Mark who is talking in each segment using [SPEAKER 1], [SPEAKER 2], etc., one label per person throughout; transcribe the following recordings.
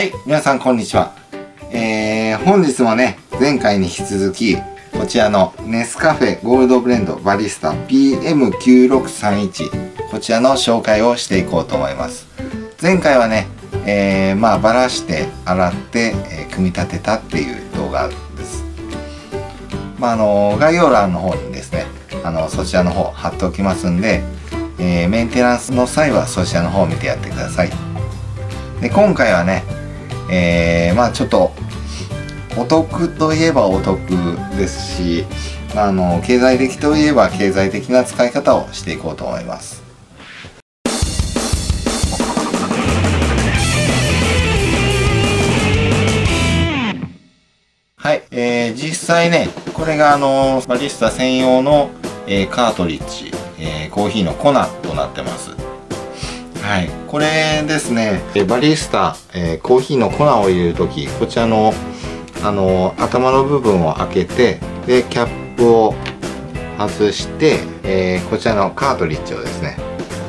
[SPEAKER 1] はい、皆さんこんにちは。えー、本日もね、前回に引き続き、こちらのネスカフェゴールドブレンドバリスタ PM9631 こちらの紹介をしていこうと思います。前回はね、えー、まあバラして洗って、えー、組み立てたっていう動画です。まああの概要欄の方にですね、あのそちらの方貼っておきますんで、えー、メンテナンスの際はそちらの方を見てやってください。で今回はね、えー、まあちょっとお得といえばお得ですし、あの経済的といえば経済的な使い方をしていこうと思います。はい、えー、実際ね、これがあのバリスタ専用の、えー、カートリッジ、えー、コーヒーの粉となってます。はい、これですね。バリスタ、えー、コーヒーの粉を入れる時こちらのあの頭の部分を開けてでキャップを外して、えー、こちらのカートリッジをですね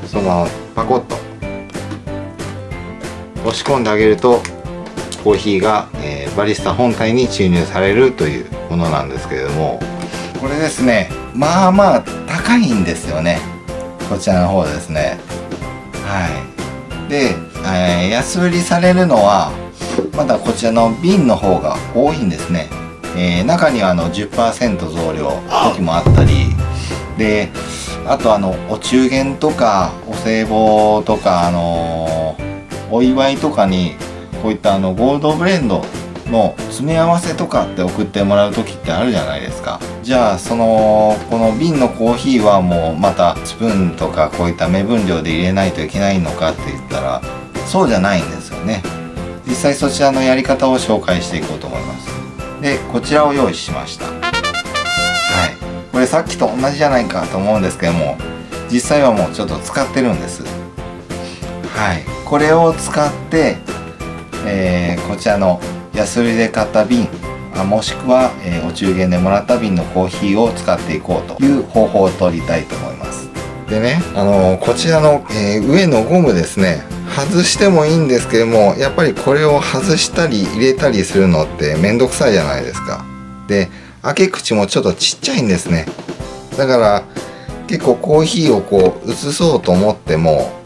[SPEAKER 1] そのパコッと押し込んであげるとコーヒーが、えー、バリスタ本体に注入されるというものなんですけれども。これですねまあまあ高いんですよね。こちらの方ですね。はい。で、えー、安売りされるのはまだこちらの瓶の方が多いんですね、えー、中にはあの10%増量時もあったりであとあのお中元とかお歳暮とかあのー、お祝いとかにこういったあのゴールドブレンドの詰め合わせとかって送ってもらう時ってあるじゃないですか。じゃあそのこの瓶のコーヒーはもうまたスプーンとかこういった目分量で入れないといけないのかって言ったらそうじゃないんですよね。実際そちらのやり方を紹介していこうと思います。でこちらを用意しました。はい。これさっきと同じじゃないかと思うんですけども実際はもうちょっと使ってるんです。はい。これを使って、えー、こちらの安売りで買った瓶もしくは、えー、お中元でもらった瓶のコーヒーを使っていこうという方法を取りたいと思います。でね、あのー、こちらの、えー、上のゴムですね外してもいいんですけどもやっぱりこれを外したり入れたりするのってめんどくさいじゃないですか。で開け口もちょっとちっちゃいんですね。だから結構コーヒーをこう移そうと思っても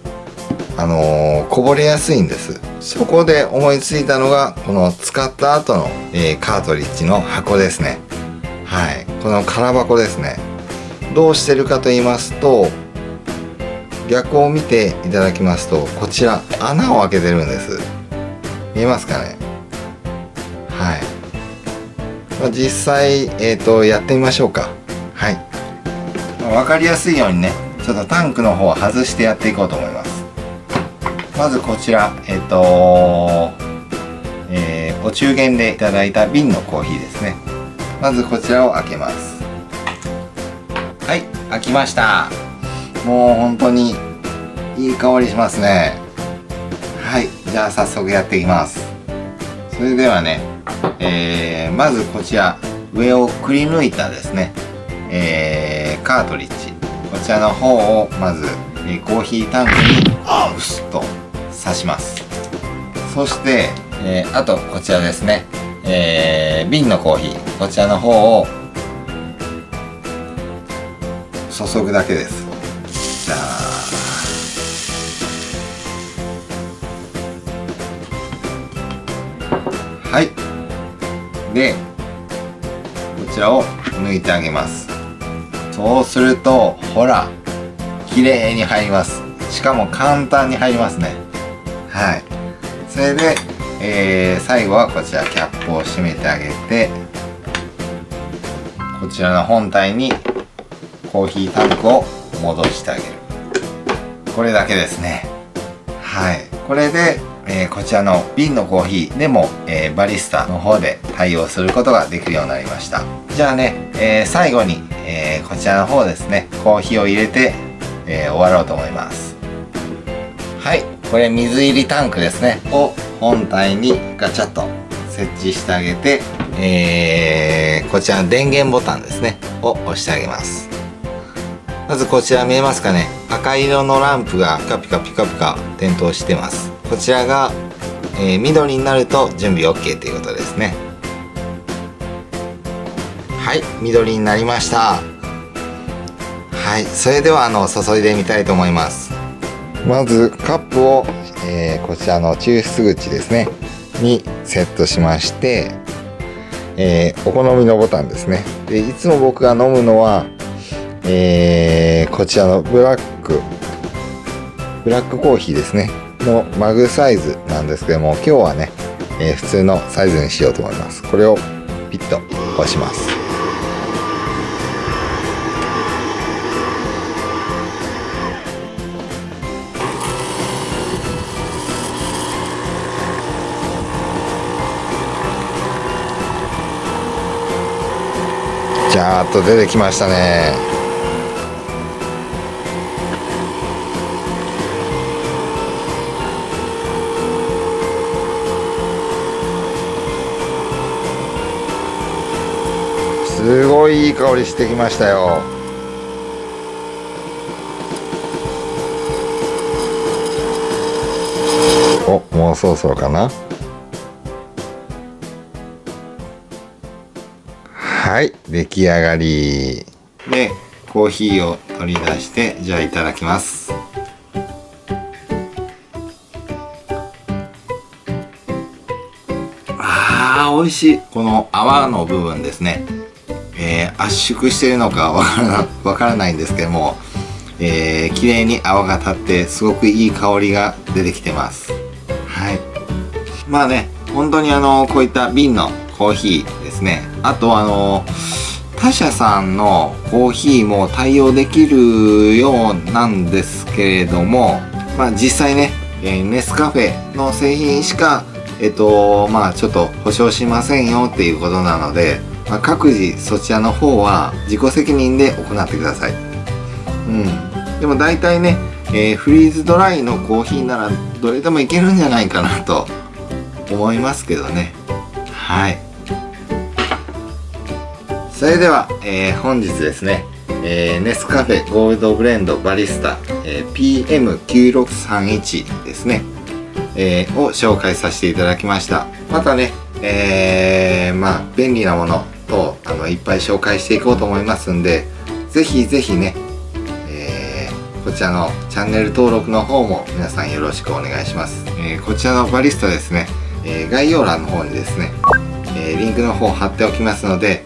[SPEAKER 1] あのー、こぼれやすいんです。そこで思いついたのがこの使った後の、えー、カートリッジの箱ですね。はい。この空箱ですね。どうしてるかと言いますと逆を見ていただきますとこちら穴を開けてるんです。見えますかね？はい、まあ、実際、えーと、やってみましょうか。はい、まあ、分かりやすいようにねちょっとタンクの方を外してやっていこうと思います。まずこちらえっ、とえー、お中元でいただいた瓶のコーヒーですね。まずこちらを開けます。はい開きました。もう本当にいい香りしますね。はいじゃあ早速やっていきます。それではね、えー、まずこちら上をくり抜いたですね、えー、カートリッジ。こちらの方をまず、えー、コーヒータンクにブスッと。刺します。そして、えー、あとこちらですね、えー、瓶のコーヒー。こちらの方を注ぐだけです。じゃあ。はい。でこちらを抜いてあげます。そうするとほら綺麗に入ります。しかも簡単に入りますね。はい。それで、えー、最後はこちらキャップを閉めてあげてこちらの本体にコーヒータンクを戻してあげる。これだけですね。はい。これで、えー、こちらの瓶のコーヒーでも、えー、バリスタの方で対応することができるようになりました。じゃあね、えー、最後に、えこちらの方ですねコーヒーを入れて、え終わろうと思います。はい。これ水入りタンクですね。を本体にガチャッと設置してあげて、えー、こちらの電源ボタンですね。を押してあげます。まずこちら見えますかね。赤色のランプがピカピカピカピカ点灯してます。こちらがえー、緑になると準備 OK ということですね。はい緑になりました。はいそれではあの注いでみたいと思います。まずカップを、えー、こちらの抽出口ですねにセットしまして、えー、お好みのボタンですね。でいつも僕が飲むのは、えー、こちらのブラックブラックコーヒーですね。のマグサイズなんですけども今日はね、えー、普通のサイズにしようと思います。これをピッと押します。ジャーっと出てきましたね。すごいいい香りしてきましたよ。おもうそろそろかな。はい出来上がり。でコーヒーを取り出してじゃあいただきます。あー美味しい。この泡の部分ですね。えー、圧縮してるのかわからわからないんですけども、えー、綺麗に泡が立ってすごくいい香りが出てきてます。はい。まあね本当にあのこういった瓶のコーヒーですねあとあの他社さんのコーヒーも対応できるようなんですけれどもまあ実際ね、え、ネスカフェの製品しかえっとまあちょっと保証しませんよっていうことなのでまあ、各自そちらの方は自己責任で行ってください。うん。でも大体ね、えー、フリーズドライのコーヒーならどれでもいけるんじゃないかなと思いますけどね。はい。それでは、えー、本日ですね、えー、ネスカフェゴールドブレンドバリスタ、えー、PM9631 ですね、えー、を紹介させていただきました。またね、えー、まあ、便利なもの、とあのいっぱい紹介していこうと思いますんでぜひぜひね、えー、こちらのチャンネル登録の方も皆さんよろしくお願いします、え、こちらのバリスタですね、え、概要欄の方にですね、えリンクの方貼っておきますので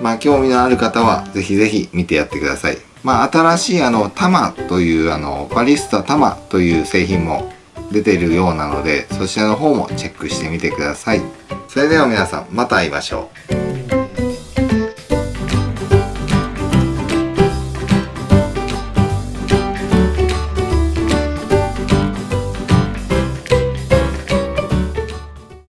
[SPEAKER 1] まあ興味のある方はぜひぜひ見てやってください。まあ新しいあのタマというあのバリスタタマという製品も出ているようなのでそちらの方もチェックしてみてください。それでは皆さんまた会いましょう。